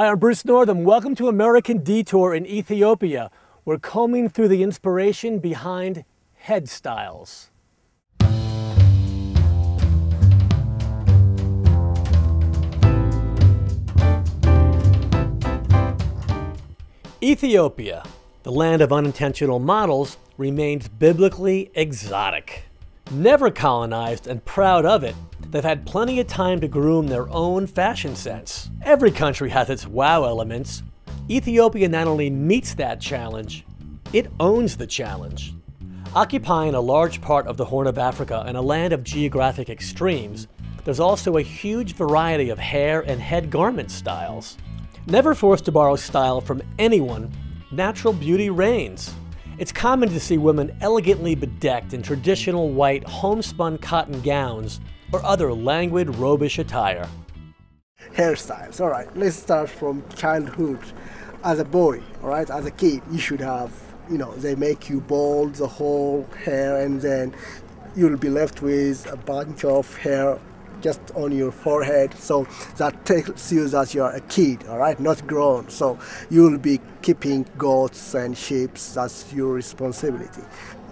Hi, I'm Bruce Northam. Welcome to American Detour in Ethiopia. We're combing through the inspiration behind head styles. Ethiopia, the land of unintentional models, remains biblically exotic. Never colonized and proud of it, they've had plenty of time to groom their own fashion sense. Every country has its wow elements. Ethiopia not only meets that challenge, it owns the challenge. Occupying a large part of the Horn of Africa and a land of geographic extremes, there's also a huge variety of hair and head garment styles. Never forced to borrow style from anyone, natural beauty reigns. It's common to see women elegantly bedecked in traditional white homespun cotton gowns or other languid robish attire. Hairstyles, all right, let's start from childhood. As a boy, all right, as a kid, you should have, you know, they make you bald the whole hair and then you'll be left with a bunch of hair just on your forehead. So that tells you that you are a kid, all right, not grown. So you'll be keeping goats and sheep. That's your responsibility.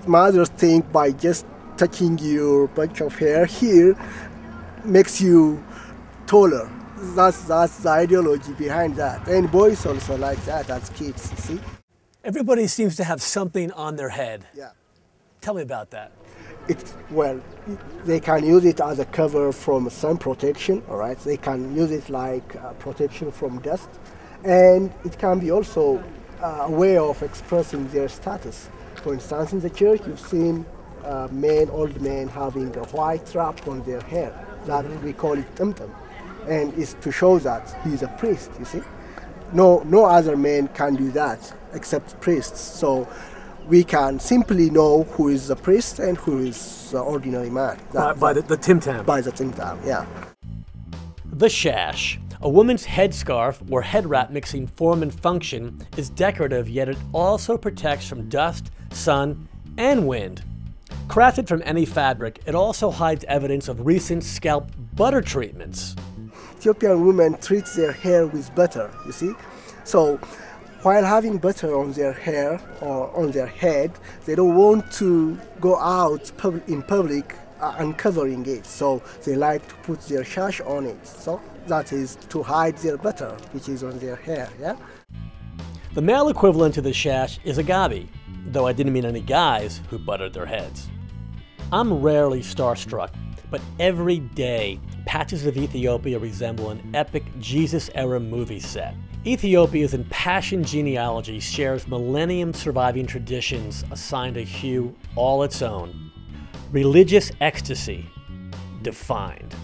Mothers think by just touching your bunch of hair here makes you taller. That's that's the ideology behind that. And boys also like that as kids. You see. Everybody seems to have something on their head. Yeah. Tell me about that it well they can use it as a cover from sun protection all right? They can use it like uh, protection from dust. And it can be also uh, a way of expressing their status. For instance in the church you've seen uh, men old men having a white wrap on their hair. That we call it tumtum. And it's to show that he's a priest you see? No no other man can do that except priests. So we can simply know who is the priest and who is the ordinary man. That, by, by the, the Tim Tam. By the Tim Tam, yeah. The shash, a woman's headscarf or head wrap mixing form and function, is decorative, yet it also protects from dust, sun, and wind. Crafted from any fabric, it also hides evidence of recent scalp butter treatments. Ethiopian women treat their hair with butter, you see? So while having butter on their hair or on their head, they don't want to go out in public uh, uncovering it. So they like to put their shash on it. So that is to hide their butter, which is on their hair. Yeah. The male equivalent to the shash is a gabi, though I didn't mean any guys who buttered their heads. I'm rarely starstruck, but every day patches of Ethiopia resemble an epic Jesus era movie set. Ethiopia's impassioned genealogy shares millennium surviving traditions assigned a hue all its own religious ecstasy defined.